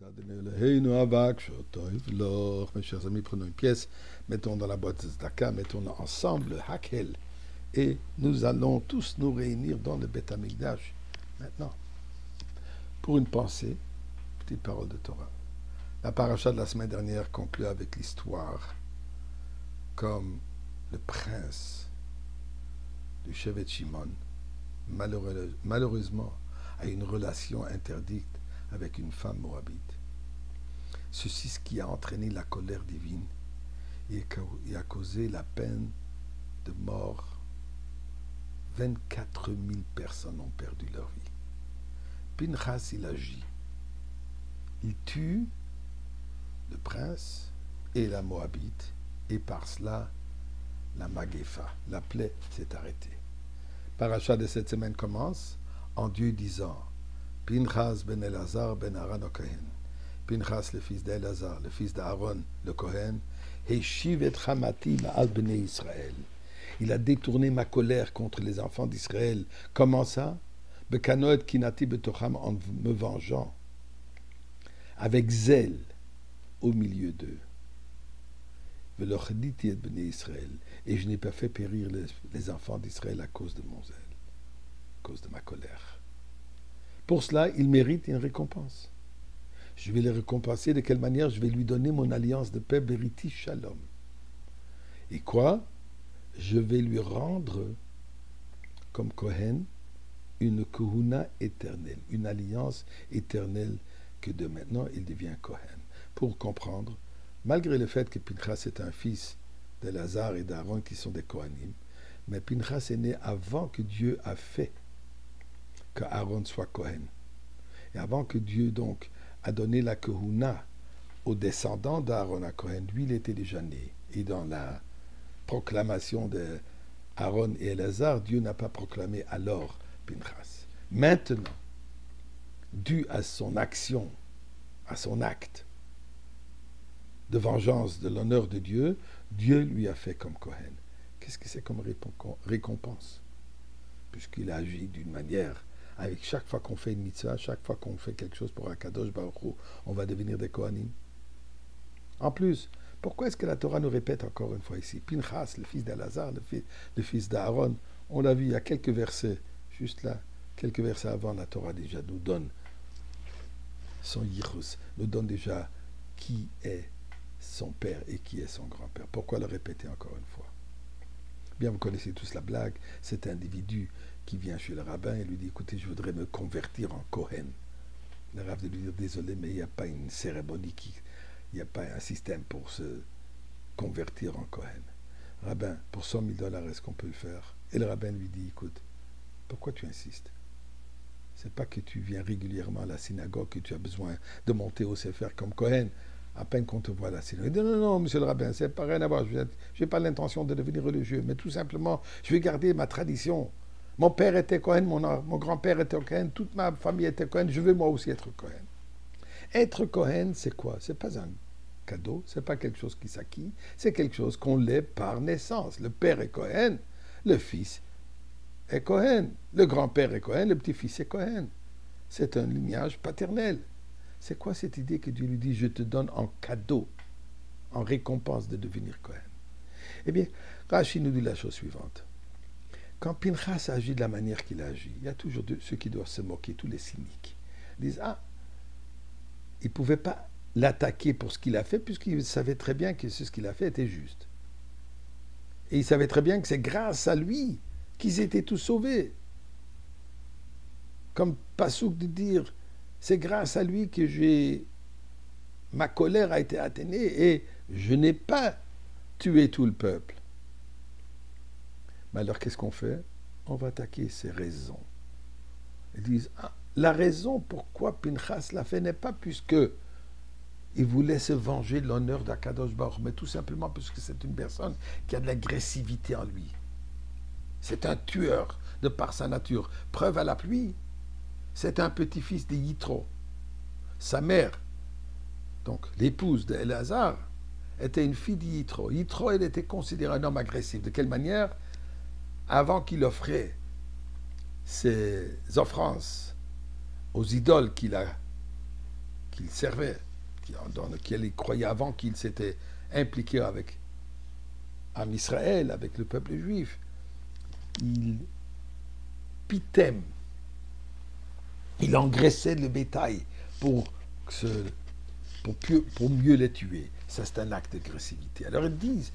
Mes chers amis, prenons une pièce, mettons dans la boîte Zdaka, mettons ensemble le Hakel, et nous allons tous nous réunir dans le Beth Amikdash maintenant. Pour une pensée, petite parole de Torah. La paracha de la semaine dernière conclut avec l'histoire comme le prince du Shevet Shimon, malheureusement, a une relation interdite avec une femme moabite. Ceci ce qui a entraîné la colère divine et a causé la peine de mort. 24 000 personnes ont perdu leur vie. Pinchas, il agit. Il tue le prince et la Moabite, et par cela, la Magefa, la plaie s'est arrêtée. Paracha de cette semaine commence en Dieu disant Pinchas ben Elazar ben Aaron Kohen. Pinchas, le fils d'Elazar, le fils d'Aaron, le Kohen, Heshivet Hamati al bnei Israël. Il a détourné ma colère contre les enfants d'Israël. Comment ça? Bekanoet kinati betocham en me vengeant avec zèle au milieu d'eux. Israël. Et je n'ai pas fait périr les, les enfants d'Israël à cause de mon zèle, à cause de ma colère. Pour cela, il mérite une récompense. Je vais le récompenser de quelle manière? Je vais lui donner mon alliance de paix, Beriti Shalom. Et quoi? Je vais lui rendre, comme Kohen, une kohuna éternelle, une alliance éternelle que de maintenant il devient Kohen. Pour comprendre, malgré le fait que Pinchas est un fils de Lazare et d'Aaron qui sont des Kohanim, mais Pinchas est né avant que Dieu a fait que Aaron soit Cohen. Et avant que Dieu donc a donné la Kohuna aux descendants d'Aaron à Cohen, lui il était déjà né. Et dans la proclamation de Aaron et Elazar, Dieu n'a pas proclamé alors Pinchas. Maintenant, dû à son action, à son acte de vengeance de l'honneur de Dieu, Dieu lui a fait comme Cohen. Qu'est-ce que c'est comme récompense? Puisqu'il agit d'une manière avec chaque fois qu'on fait une mitzvah, chaque fois qu'on fait quelque chose pour Akadosh Baruch on va devenir des Kohanim. En plus, pourquoi est-ce que la Torah nous répète encore une fois ici? Pinchas, le fils d'Alazar, le fils, le fils d'Aaron, on l'a vu il y a quelques versets, juste là, quelques versets avant, la Torah déjà nous donne son Yichus, nous donne déjà qui est son père et qui est son grand-père. Pourquoi le répéter encore une fois? Bien, vous connaissez tous la blague, cet individu qui vient chez le rabbin et lui dit Écoutez, je voudrais me convertir en Kohen. Le rabbin de lui dire Désolé, mais il n'y a pas une cérémonie, qui, il n'y a pas un système pour se convertir en Kohen. Rabbin, pour 100 000 dollars, est-ce qu'on peut le faire? Et le rabbin lui dit Écoute, pourquoi tu insistes? C'est pas que tu viens régulièrement à la synagogue que tu as besoin de monter au Sefer comme Kohen à peine qu'on te voit la. Il dit, non, non, monsieur le rabbin, c'est pas rien à voir. Je n'ai pas l'intention de devenir religieux, mais tout simplement, je vais garder ma tradition. Mon père était Cohen, mon, mon grand-père était Cohen, toute ma famille était Cohen, je veux moi aussi être Cohen. Être Cohen, c'est quoi? C'est pas un cadeau, c'est pas quelque chose qui s'acquit, c'est quelque chose qu'on l'est par naissance. Le père est Cohen, le fils est Cohen, le grand-père est Cohen, le petit-fils est Cohen. C'est un lignage paternel. C'est quoi cette idée que Dieu lui dit, je te donne en cadeau, en récompense de devenir Cohen Eh bien, Rachid nous dit la chose suivante. Quand Pinchas agit de la manière qu'il agit, il y a toujours ceux qui doivent se moquer, tous les cyniques. Ils disent Ah, il ne pouvait pas l'attaquer pour ce qu'il a fait, puisqu'il savait très bien que ce qu'il a fait était juste. Et il savait très bien que c'est grâce à lui qu'ils étaient tous sauvés. Comme Passouk de dire C'est grâce à lui que j'ai. Ma colère a été atténuée et je n'ai pas tué tout le peuple. Mais alors qu'est-ce qu'on fait? On va attaquer ses raisons. Ils disent, ah, la raison pourquoi Pinchas l'a fait n'est pas puisque il voulait se venger de l'honneur d'Akadosh Baruch, mais tout simplement parce que c'est une personne qui a de l'agressivité en lui. C'est un tueur de par sa nature. Preuve à la pluie, c'est un petit-fils de Yitro. Sa mère, donc l'épouse d'Elazar, était une fille de Yitro. Yitro, elle était considéré un homme agressif. De quelle manière? Avant qu'il offrait ses offranses aux idoles qu'il servait, dans lequel il croyait avant qu'il s'était impliqué avec Am Israël, avec le peuple juif, il pitem, il engraissait le bétail pour, pour, mieux les tuer. Ça, c'est un acte d'agressivité. Alors ils disent,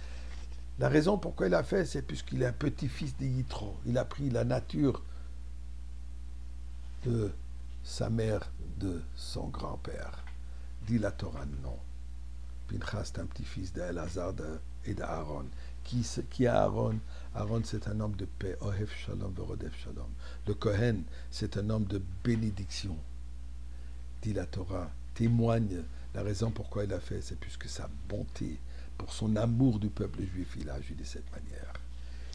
la raison pourquoi il a fait, c'est puisqu'il est un petit-fils de Yitro. Il a pris la nature de sa mère, de son grand-père. Dit la Torah, non. Pinchas est un petit-fils d'Elazar et d'Aaron. Qui, est Aaron Aaron, c'est un homme de paix. Ohef Shalom, Verodef Shalom. Le Kohen, c'est un homme de bénédiction. Dit la Torah, témoigne la raison pourquoi il a fait, c'est puisque sa bonté, pour son amour du peuple juif, il a agi de cette manière.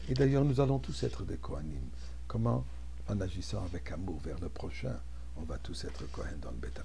Et d'ailleurs, nous allons tous être des Kohanim. Comment? En agissant avec amour vers le prochain, on va tous être Kohen dans le Beth